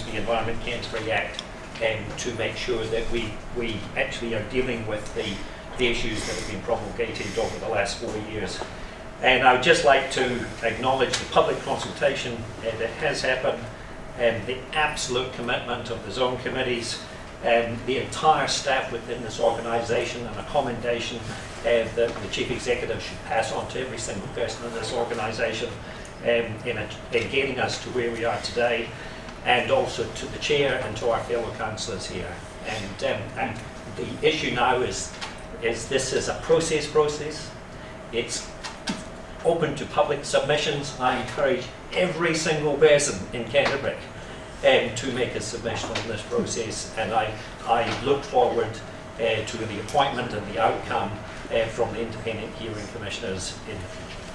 use the Environment Canterbury Act um, to make sure that we, we actually are dealing with the, the issues that have been promulgated over the last four years. And I would just like to acknowledge the public consultation that has happened, and the absolute commitment of the zone committees, and the entire staff within this organisation, and a commendation uh, that the chief executive should pass on to every single person in this organisation um, in, a, in getting us to where we are today, and also to the chair and to our fellow councillors here. And, um, and the issue now is, is this is a process process. It's open to public submissions. I encourage every single person in Canterbury um, to make a submission on this process, and I, I look forward uh, to the appointment and the outcome uh, from the independent hearing commissioners in the future.